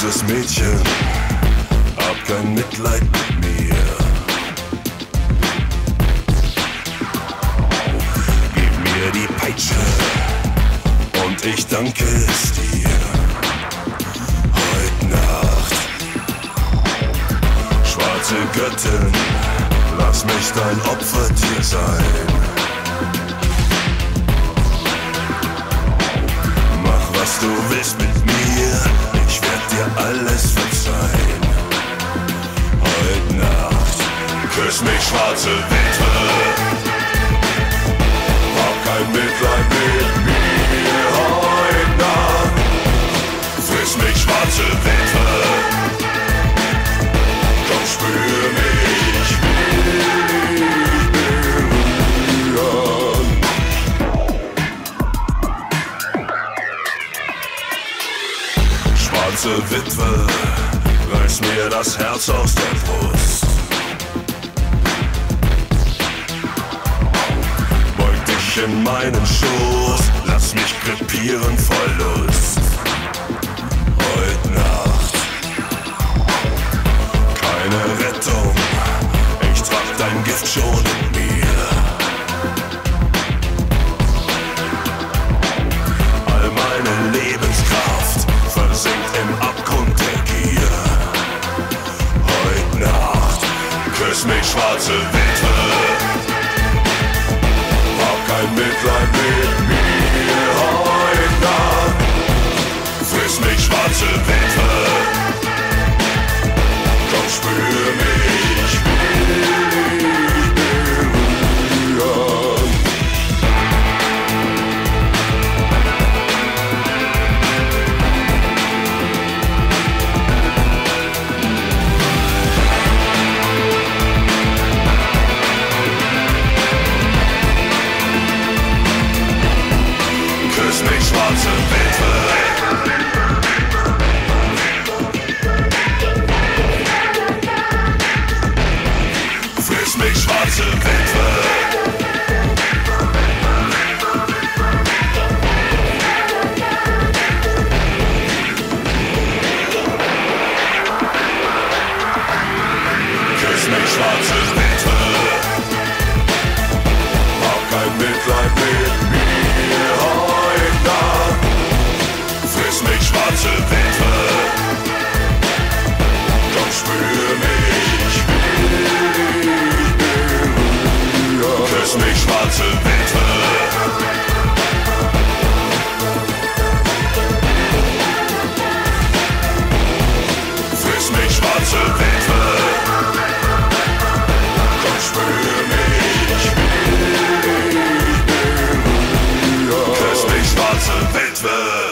Mädchen, hab kein Mitleid mit mir. Gib mir die Peitsche und ich danke es dir. Heut Nacht, schwarze Göttin, lass mich dein Opfertier sein. Mach was du willst mit schwarze Witwe. Hab kein Mitleid mit mir. Heut Nacht, friss mich, schwarze Witwe. Komm, spür mich, ich will dich berühren. Schwarze Witwe, reiß mir das Herz aus der Brust. In meinen Schoß, lass mich krepieren voll Lust. Heut Nacht, keine Rettung, ich trag dein Gift schon in mir. All meine Lebenskraft versinkt im Abgrund der Gier. Heut Nacht, küss mich, schwarze Witwe. Kein Mitleid mit mir. Küss mich, schwarze Witwe. schwarze Witwe. Komm, spür mich, ich bin Küss die schwarze Witwe.